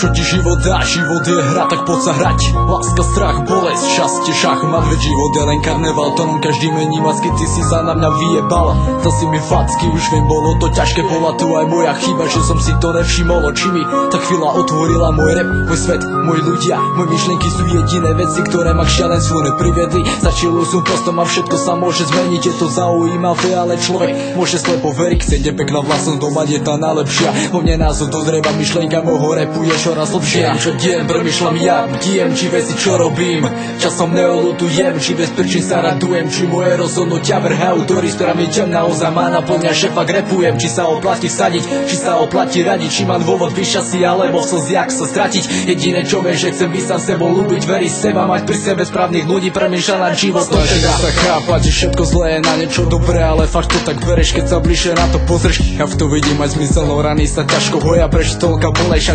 čo ti život dá Život je hra, tak poď sa hrať. Láska, strach, bolesť, šťastie, šach Mám veď život je len karneval To nám každý mení masky, ty si za na mňa vyjebal. To si mi facky, už viem, bolo to ťažké Bola tu aj moja chyba, že som si to nevšimol Očimi, tá chvíľa otvorila môj rep Môj svet, môj ľudia, moje myšlienky sú jediné veci Ktoré ma k šialenstvu neprivedli Začilo som postom a všetko sa môže zmeniť Je to zaujímavé, ale človek môže slepo veriť Chcete pekná vlastnosť doma, je tá najlepšia. Vo mne názor dozrieva myšlienka môjho repu je čoraz lepšie Čo deň premyšľam ja, bdiem, či veci čo robím. Časom neolutujem, či bez príčin sa radujem Či moje rozhodnutia vrhajú do ktorá mi ťam naozaj má naplňa šefa grepujem Či sa oplatí sadiť, či sa oplatí radiť Či mám dôvod vyšťastie, alebo v slziach sa stratiť. Jediné čo viem, že chcem byť sám sebou ľúbiť Veriť seba, mať pri sebe správnych ľudí Premýšľať nad životom. Snažím sa chápať, že všetko zlé je na niečo dobré Ale fakt to tak bereš, keď sa bližšie na to pozrieš. Ja v to vidím aj zmyselnou rany sa ťažko hoja Prečo toľka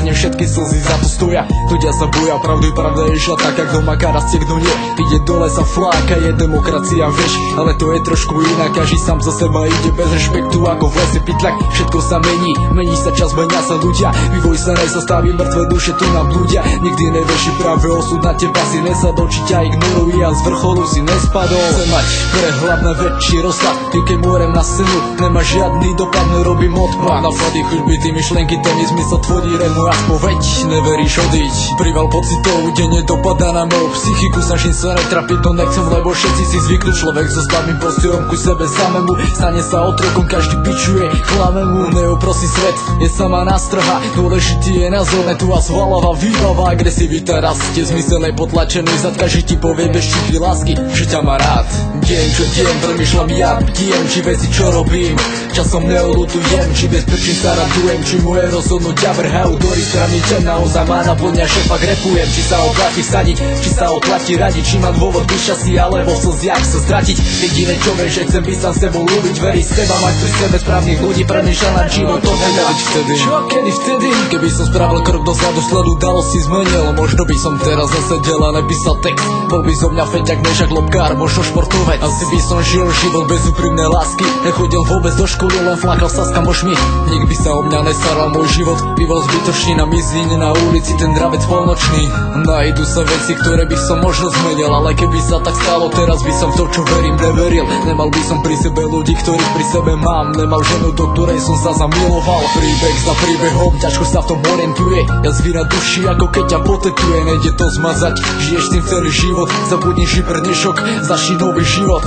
ne všetky slzy za to stoja Ľudia sa boja, pravdu pravda je išla tak, ako maká rastie, kto nie. Ide dole sa fláka, je demokracia, vieš. Ale to je trošku inak, každý sám za seba ide bez rešpektu ako v lese pitlak Všetko sa mení, mení sa čas, menia sa ľudia. Vývoj sa nezastaví, mŕtve duše tu na blúdia Nikdy nevieš, práve osud na teba si nesadol Či ťa ignoruje a z vrcholu si nespadol. Chcem mať prehľad na väčší rozsah Ty keď morem na scénu, nemá žiadny dopad, nerobím odpad. Na fady chuťby, ty myšlenky, ten zmysel tvorí remu a spoveď Neveríš odiť, prival pocitov, denne dopadá na moju psychiku Snažím sa netrapiť, to nechcem, lebo všetci si zvyknú Človek zostaví postojom ku sebe samému. Stane sa otrokom, každý pičuje, klame mu Neoprosí svet, je sama nástrha. Dôležitý je názor, ne tu a zvalava Výbava, agresivita rastie Zmysel je potlačený, zadka, že ti povie bez štipy lásky Že ťa má rád. Deň čo deň, premyšľam ja, bdiem Či veci čo robím, časom neolutujem Či bez príčin sa radujem, či moje rozhodnutia vrhajú do strany Ťa naozaj má naplňa šefa grepujem Či sa oplatí sadiť, či sa oplatí radiť Či má dôvod vyšťastí, alebo v slziach sa stratiť. Jediné čo viem, že chcem byť sám sebou ľúbiť Veriť seba, mať pri sebe správnych ľudí Premýšľať nad životom, nedať vtedy. Čo, kedy vtedy? Keby som spravil krok dozadu, sledu dalo si zmenilo Možno by som teraz zasedel a nepísal text. Bol by zo mňa feťak, nežak, lobkár, možno športovec. Asi by som žil život bez úprimnej lásky. Nechodil vôbec do školy, len flakal sa s kamošmi. Nik by sa o mňa nestaral môj život Býval zbytočný na mizine na ulici, ten dravec polnočný. Najdu sa veci, ktoré by som možno zmenil Ale keby sa tak stalo, teraz by som v to, čo verím, neveril. Nemal by som pri sebe ľudí, ktorých pri sebe mám. Nemal ženu, do ktorej som sa zamiloval. Príbeh za príbehom, ťažko sa v tom orientuje. Ja zvíra duši, ako keď ťa potetuje. Nejde to zmazať, žiješ tým celý život. Zabudni žiber dnešok, začni nový život.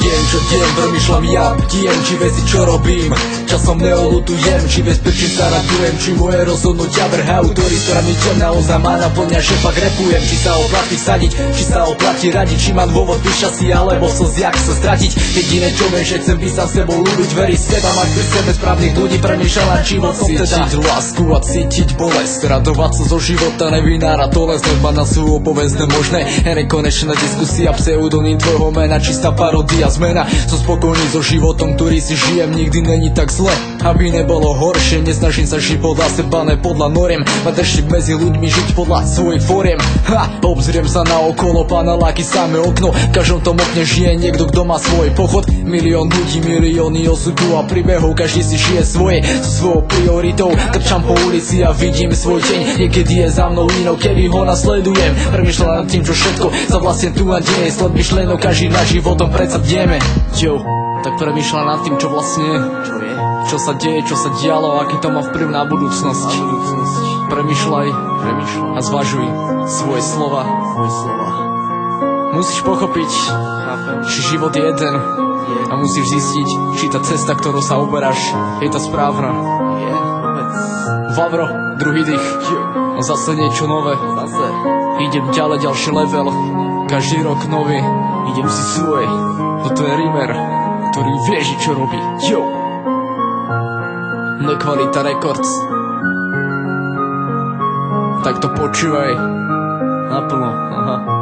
Deň čo deň premyšľam ja, bdiem, či veci čo robím. Časom neolutujem, či bez príčin sa radujem Či moje rozhodnutia vrhajú do strany Čo naozaj má naplňa, že fakt repujem Či sa oplatí sadiť, či sa oplatí radiť Či mám dôvod vyšťastí, alebo v slziach sa stratiť. Jediné čo viem, že chcem byť sám sebou ľúbiť Veriť seba, mať pri sebe správnych ľudí Premýšľať nad životom teda Cítiť lásku a cítiť bolesť Radovať sa zo života nevinára To les ma na sú opovedz nemožné. Nekonečná diskusia, pseudonym tvojho mena Čistá parodia, zmena. Som spokojný so životom, ktorý si žijem Nikdy není tak zle, aby nebolo horšie Nesnažím sa žiť podľa seba, ne podľa noriem. Mať drží medzi ľuďmi, žiť podľa svojich foriem Ha, obzriem sa na okolo, paneláky samé okno. V každom tom okne žije niekto, kto má svoj pochod. Milión ľudí, milióny osudu a príbehov Každý si žije svoje, so svojou prioritou. Krčam po ulici a vidím svoj deň. Niekedy je za mnou kedy ho nasledujem. Premýšľam nad tým, čo všetko sa vlastne tu a deje. Sled myšlenok, každý na životom predsa bdieme Yo, tak premýšľam nad tým, čo vlastne Čo je? Čo sa deje, čo sa dialo, aký to má vplyv na budúcnosť. Na budúcnosť. Premýšľaj Premýšľam. a zvažuj svoje slova. Tvoje slova. Musíš pochopiť, Chápem. že život je jeden Je. a musíš zistiť, či tá cesta, ktorou sa uberáš, je tá správna. Je. Vôbec. Vavro, druhý dých, Jo. zase niečo nové. Zase. Idem ďalej, ďalší level, každý rok nový. Idem si svoj, toto je Rimer, ktorý vie, čo robí. Yo! Nekvalita Records. Tak to počúvaj. Naplno, aha.